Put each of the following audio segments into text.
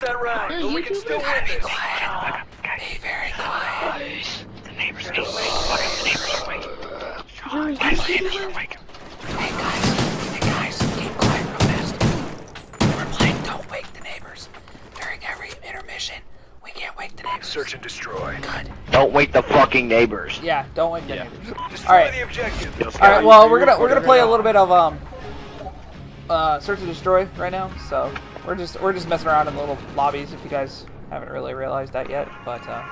that round, but we can do still that. win this. quiet. Be very quiet. The neighbors are awake. Fucking the neighbors are awake. Joey, Guys, the neighbors do are that? awake. Hey guys, hey guys, keep quiet real fast. We're playing Don't Wake the Neighbors. During every intermission, we can't wake the neighbors. Search and destroy. Good. Don't wake the fucking neighbors. Yeah, don't wake the Yeah. neighbors. Destroy Alright. the objective. All right, well, we're gonna we're gonna play a little bit of um, uh, search and destroy right now. So we're just we're just messing around in the little lobbies. If you guys haven't really realized that yet, but uh,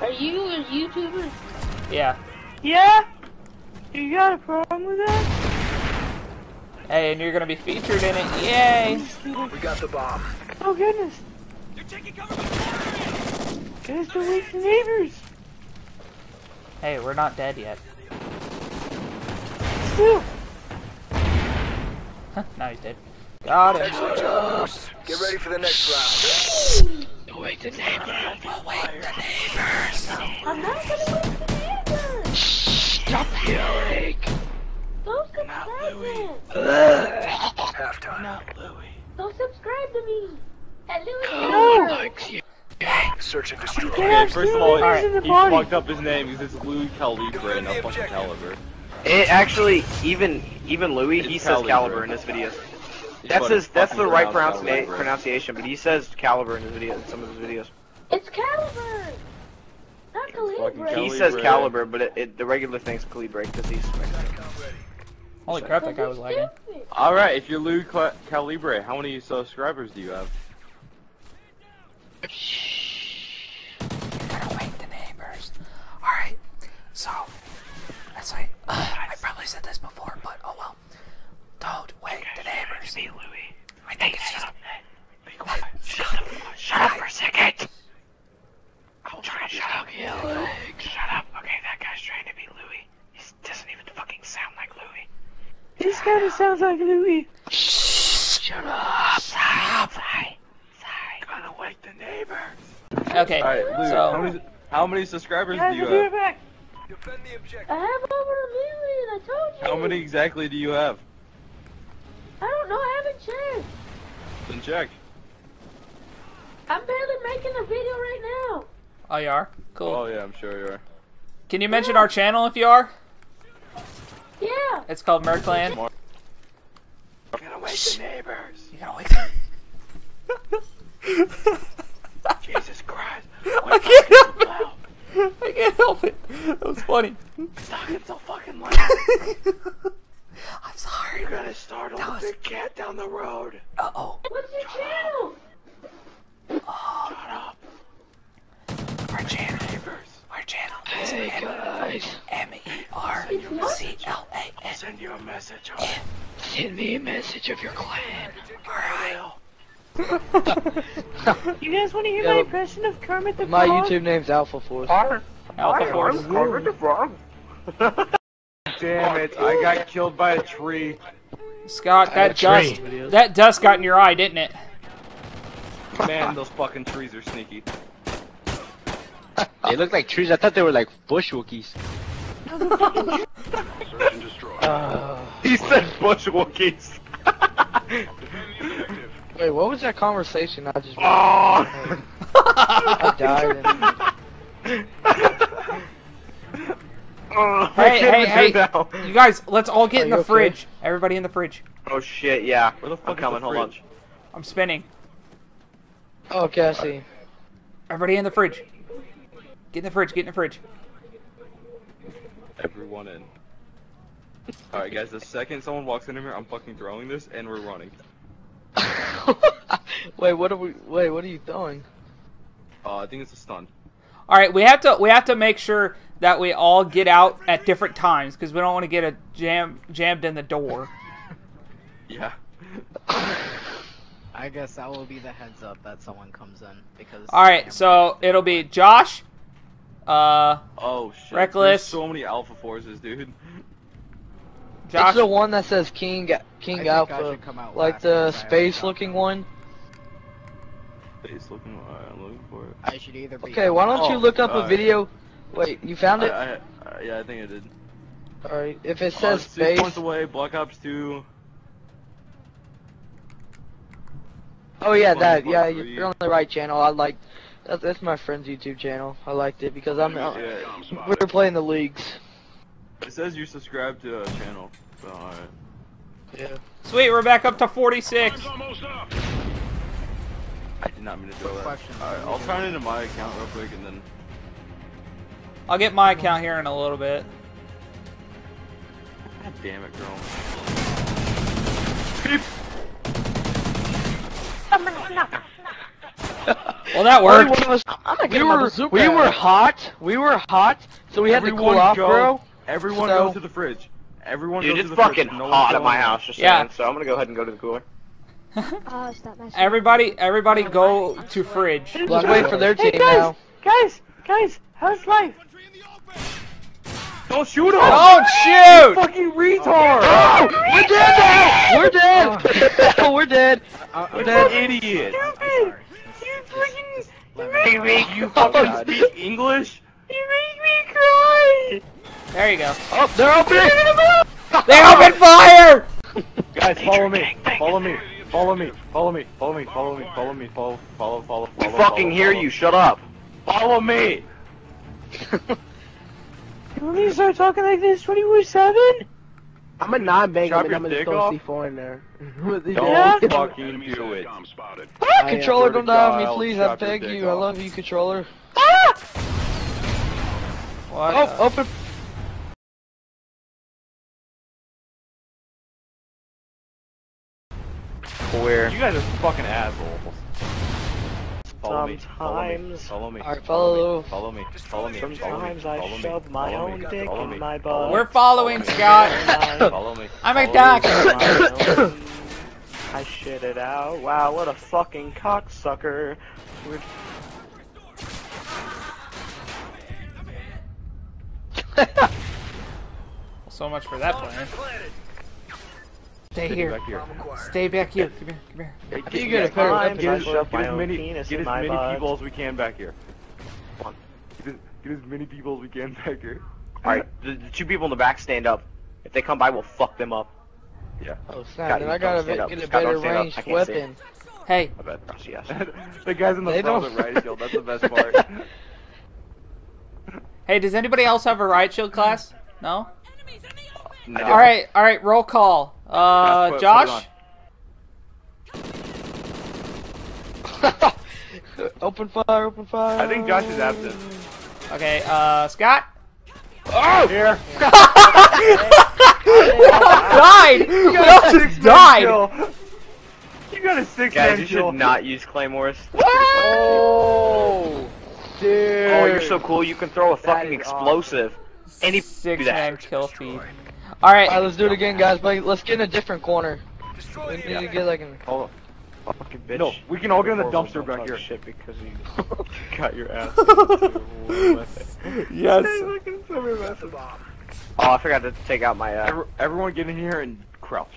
Are you a YouTuber? yeah. Yeah? You got a problem with that? Hey, and you're gonna be featured in it. Yay! We got the bomb. Oh goodness. Guys, don't wake the neighbors. Hey, we're not dead yet. Still. Huh, now he's dead. Got him. Excellent job. Get ready for the next round. Don't wake the neighbors. We'll wake the neighbors. I'm not gonna wake the neighbors. Stop yelling. Don't subscribe Lui. then. Halftime. Not Lui. Don't subscribe to me. At Lui Oh, Neighbors. likes you. Search and destroy. Yeah, Okay, first of all, Alright. he body. fucked up his name because it's Lui Calibre, and not fucking Caliber. It actually, even even Lui, he It's says Caliber. Caliber in his videos. He That's his. That's the right pronounced pronuncia- pronunciation, but he says Caliber in his video, in some of his videos. It's Caliber. Not Calibre. He says Caliber, but it, it, the regular thing's Calibre because he's Mexican. Holy crap, that guy was lagging. Alright, if you're Lui Cal- Calibre, how many subscribers do you have? Gotta wake the neighbors. Alright, so, that's like, I probably said this before, but oh well. Don't wake the neighbors. Be Lui. I think it's just, Be quiet. Shut up. Shut up for a second. I'm trying to shut up. Yelling. Shut up. Okay, that guy's trying to be Lui. He doesn't even fucking sound like Lui. This kind of sounds like Lui. Shut up. Stop. Sorry. Sorry. Gonna wake the neighbors. Okay, Alright, Lui, so how many how many subscribers Guys, do you be right have? back. Defend the objective. I have over a million. I told you. How many exactly do you have? I don't know. I haven't checked. Then check. I'm barely making a video right now. oh, you are cool. Oh yeah, I'm sure you are. Can you mention our channel if you are? Yeah. It's called MER Clan. Gonna wake the neighbors. You gotta wake the. Jesus Christ. I can't help it. I can't help it. That was funny. It's talking so fucking loud. I'm sorry. You're gonna startle That the big cat down the road. Uh oh, What's your channel? Shut up. our channel, Neighbors. our channel is Hey guys. M E R C L A I'll send you a message on it. Send me a message of your clan. Alright. You guys want to hear Yeah, my impression of Kermit the My Frog? YouTube name's Alpha Force. Alpha Force. Kermit the Frog? Damn it, I got killed by a tree. Scott, that tree. dust, that dust got in your eye, didn't it? Man, those fucking trees are sneaky. They look like trees. I thought they were like bush Wookiees. Search and destroy. Uh, He said bush Wookiees. wait, what was that conversation? I just Oh. I died. And... Oh, I Hey, can't hey, hey! now. You guys, let's all get Are in you the okay? fridge. Everybody in the fridge. Oh shit, yeah. Where the fuck I'm is coming, the hold on. I'm spinning. Oh, okay, I see. Everybody in the fridge. Get in the fridge. Get in the fridge. Everyone in. Alright guys, the second someone walks in here, I'm fucking throwing this and we're running. wait, what are we? Wait, what are you throwing? Uh, I think it's a stun. All right, we have to we have to make sure that we all get out at different times because we don't want to get a jam jammed in the door. Yeah. I guess that will be the heads up that someone comes in because. All right, so it'll be Josh, uh, Oh shit. Reckless. There's so many alpha forces, dude. Josh. It's the one that says King King I Alpha, come out like the because I haven't space-looking one. Face looking. Alright, I'm looking for it. I should either be. Okay, why don't you Oh, look up a video? Wait, you found it? I, I, I, yeah, I think I did. Alright, if it Uh, says six space. points away. Black Ops 2. Oh, Oh yeah, Fun that. Fun Yeah, Free. you're on the right channel. I like. That's, that's my friend's YouTube channel. I liked it because I'm. Uh, Yeah. we were playing the leagues. It says you're subscribed to a channel. So, alright. Yeah. Sweet, we're back up to 46. I did not mean to do that. Alright, I'll turn into my account real quick and then. I'll get my account here in a little bit. God damn it, girl. Well, that worked. one of us- I'm not We were we were hot. We were hot, so we had to cool off, go. bro. Everyone So- go to the fridge. Everyone Dude, go it's to the fucking fridge. No hot one's at my going house, just Yeah. saying. So I'm gonna go ahead and go to the cooler. Oh. Everybody, everybody go to fridge. Let's wait for their Hey team guys, now. guys, guys, how's life? Don't shoot him! Don't shoot! Fucking retard! Oh, we're dead now. We're dead. we're dead. Uh, That idiot! sorry. You make You fucking speak English? you make me cry. There you go. Oh, they're opening. They open fire! Guys, follow me! Follow me! Follow me! Follow me! Follow me! Follow me! Follow me! Follow! Follow! Follow! We follow, fucking follow, hear follow. you. Shut up. Follow me! When you start talking like this, 24/7. I'm a non-banger, Chop your I'm a dick little off? C4 in there. Don't fucking do it. I am controller, don't ah, die on me, please. I beg dick you. I love you, controller. What? Oh, the- open. Where? You guys are fucking assholes. Follow me. Sometimes- Follow me. Alright, Follow follow. me. Follow me. Follow me. Follow me. Sometimes follow I me, shove my follow own me, dick follow in me, my follow butt. me, We're following, Scott. Follow me. I'm a follow me, doctor. follow me. I shit it out. Wow, what a fucking cocksucker. We're So much for that plan. Stay Get here. back here. Stay back here. Come here. Come here. Hey, You get- get a get- pair of times Get as, shoved get my as many, get as many people as we can back here. Come on. Get as, get as many people as we can back here. Alright, the, the two people in the back stand up. If they come by, we'll fuck them up. Yeah. Oh Scott, snap! Then I gotta stand vi- up. get a Scott, better stand up. I ranged weapon. Hey, I bet. Yes. the guys in the They front don't- with the riot shield, that's the best part. hey, does anybody else have a riot shield class? No? No. All right, all right, roll call. Uh, Put- put Josh? open fire! Open fire! I think Josh is absent. Okay, uh, Scott? Oh! Here! we all died! We all just died! You got a six Guys, man you kill. should not use claymores. Oh, dude. Oh, you're so cool. You can throw a fucking is explosive. Any six man kill feed. Alright, Alright, let's do it again, guys. But let's get in a different corner. We need to get like in. Oh, fucking bitch. No, we can all get in the dumpster back here. Shit because you got your ass. yes. Oh, I forgot to take out my. Uh... Every, everyone get in here and crouch.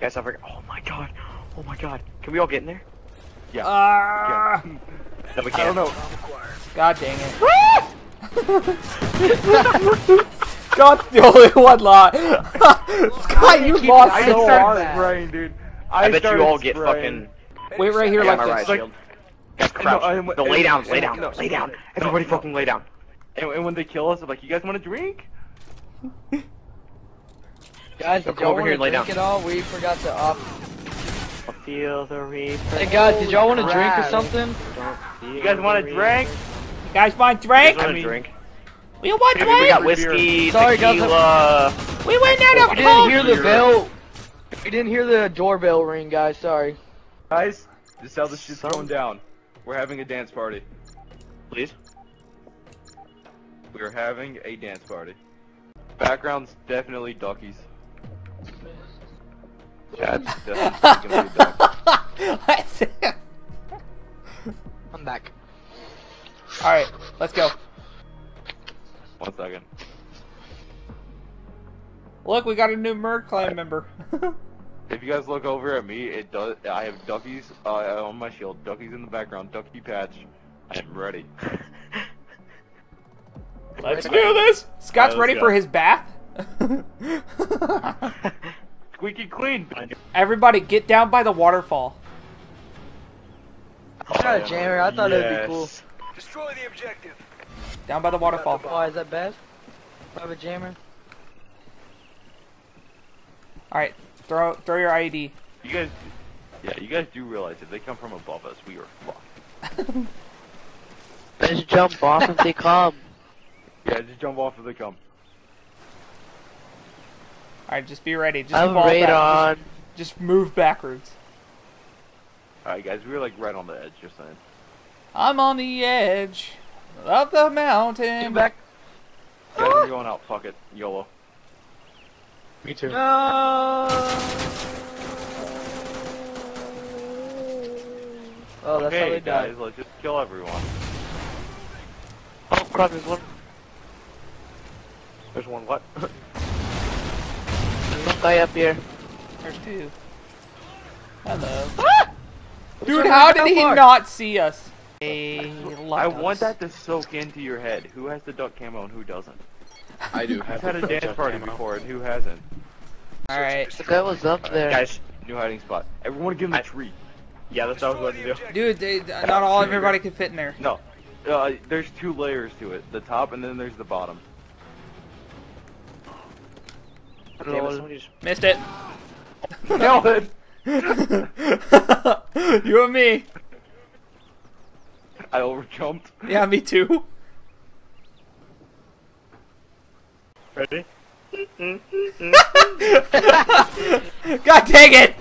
Guys, I forgot. Oh my god. Oh my god. Can we all get in there? Yeah. Ah, No, we I can't. don't know. God dang it. Scott's the only one lost. Scott, you lost I so started hard. spraying, dude. I, bet you all get spraying. fucking. Wait right here like my this. riot shield. Guys, No, and- no, lay and- down, lay down, no, lay down. Everybody no. fucking lay down. And, and when they kill us, they're like, you guys want a drink? Guys, So come over here to and lay down. it all? We forgot to off. Feel the reaper. Hey guys, did y'all want a drink or something? You guys want a drink? You guys want You drink? guys mean- a drink? We want Maybe we got whiskey, Sorry, guys, tequila. We went out We of didn't hear the bell. We didn't hear the doorbell ring, guys. Sorry. Guys, this is how this shit's going down. We're having a dance party. Please. We are having a dance party. Background's definitely duckies. Chad's definitely gonna be a duck. I'm back. Alright, let's go. One second. Look, we got a new MER clan member. If you guys look over at me, it does. I have duckies uh, on my shield. Duckies in the background. Ducky patch. I am ready. let's do this. Scott's let's ready go. for his bath. Squeaky clean. Everybody, get down by the waterfall. Not a jammer. I thought it'd be cool. Destroy the objective. Down by the waterfall. Why is that bad? I have a jammer. All right, throw throw your IED. You guys, yeah, you guys do realize if they come from above us, we are fucked. Just jump off if they come. Yeah, just jump off if they come. All right, just be ready. Just I have fall back. radon. Just, just move backwards. Alright, guys, we were like right on the edge, just saying. I'm on the edge of the mountain. Get back. Guys, we're going out. Fuck it, YOLO. Me too. Oh, that's how okay, they die. guys, let's just kill everyone. Oh crap, there's one. There's one what? There's one guy up here. There's two. Hello. Ah! Dude, how did he far. not see us? Hey, I want that to soak into your head. Who has the duck camo and who doesn't? I do I've had a dance party camo. before, and who hasn't? All right, The guy was up there. Guys, New hiding spot. Everyone give him the tree. yeah, that's what I was going to do. dude. They, not all everybody can fit in there. No. Uh, there's two layers to it. The top and then there's the bottom. Okay, it, just- Missed it. Nailed it! you and me. I overjumped. Yeah, me too. Ready? God dang it!